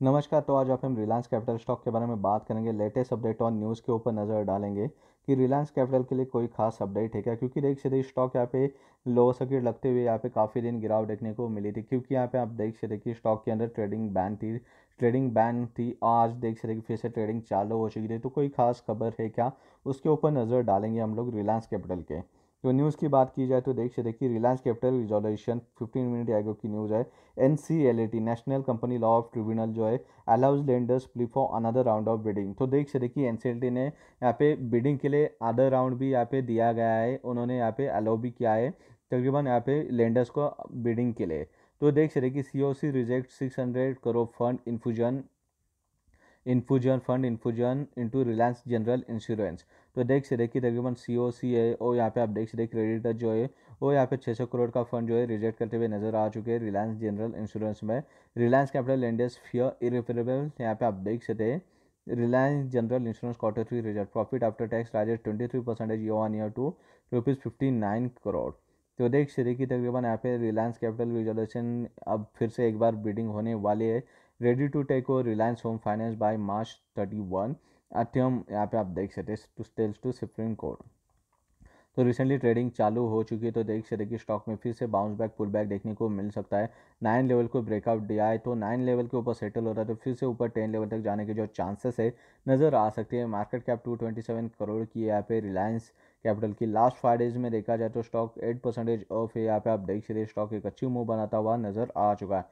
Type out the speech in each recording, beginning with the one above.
नमस्कार तो आज आप हम रिलायंस कैपिटल स्टॉक के बारे में बात करेंगे। लेटेस्ट अपडेट और न्यूज़ के ऊपर नज़र डालेंगे कि रिलायंस कैपिटल के लिए कोई खास अपडेट है क्या? क्योंकि देख सकते स्टॉक यहाँ पे लो सर्किट लगते हुए यहाँ पे काफ़ी दिन गिराव देखने को मिली थी। क्योंकि यहाँ पे आप देख सकते कि स्टॉक के अंदर ट्रेडिंग बैन थी। ट्रेडिंग बैन थी, आज देख सकते फिर से ट्रेडिंग चालू हो चुकी थी। तो कोई खास खबर है क्या? उसके ऊपर नज़र डालेंगे हम लोग रिलायंस कैपिटल के। तो न्यूज़ की बात की जाए तो देख से देखिए रिलायंस कैपिटल रिजोल्यूशन 15 मिनट आगे की न्यूज़ है। An national company law of tribunal जो है allows lenders plea for another round of bidding तो देख से देखिए एनसीएलटी ने यहाँ पे बिडिंग के लिए अदर राउंड भी यहाँ पे दिया गया है। उन्होंने यहाँ पे अलाउ भी किया है, तकरीबन यहाँ पे लेंडर्स को बिडिंग के लिए। तो देख से देखिए सी reject six crore fund infusion infusion fund infusion into Reliance General Insurance तो देख से देखिए तकरीबन सी ओ सी है और यहाँ पे आप देख से देखिए क्रेडिटर जो है वो यहाँ पे 600 करोड़ का फंड जो है रिजेक्ट करते हुए नज़र आ चुके हैं रिलायंस जनरल इंश्योरेंस में। रिलायंस कैपिटल इंडेस फियर इरिफेरेबल यहाँ पे आप देख सकते हैं। Reliance General Insurance quarter three result profit after tax Rajesh twenty three percentage year one year two rupees fifty nine crore तो देख सकते कि तकरीबन यहाँ पे रिलायंस कैपिटल रिजर्वेशन अब फिर से एक बार बिडिंग होने वाली है। Ready to take over Reliance home finance by March thirty one अत्यम यहाँ पे आप देख सकते स्टेल्स टू सुप्रीम कोर्ट तो रिसेंटली ट्रेडिंग चालू हो चुकी है तो देख सकते कि स्टॉक में फिर से बाउंस बैक पुल बैक देखने को मिल सकता है। नाइन लेवल को ब्रेकआउट दिया है तो नाइन लेवल के ऊपर सेटल हो रहा है तो फिर से ऊपर टेन लेवल तक जाने के जो चांसेस है, नज़र आ सकते हैं। Market cap two twenty seven crore की यहाँ पे रिलायंस कैपिटल की लास्ट फाइव डेज़ में देखा जाए तो स्टॉक एट परसेंटेज ऑफ़ है। यहाँ पे आप देख सकते स्टॉक एक अच्छी मूव बनाता हुआ नज़र आ चुका है।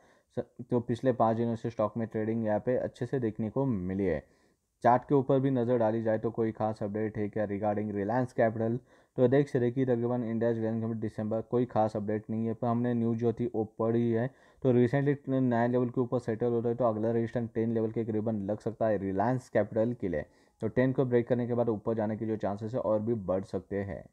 तो पिछले पाँच दिनों से स्टॉक में ट्रेडिंग यहाँ पे अच्छे से देखने को मिली है। चार्ट के ऊपर भी नज़र डाली जाए तो कोई खास अपडेट है क्या रिगार्डिंग रिलायंस कैपिटल तो देख सकते कि तकरीबन इंडिया ग्रैंड दिसंबर कोई खास अपडेट नहीं है, पर हमने न्यूज़ जो थी वो पढ़ी है। तो रिसेंटली नाइन लेवल के ऊपर सेटल हो रहा है तो अगला रजिस्टर टेन लेवल के करीबन लग सकता है रिलायंस कैपिटल के लिए। तो टेन को ब्रेक करने के बाद ऊपर जाने के जो चांसेस है और भी बढ़ सकते हैं।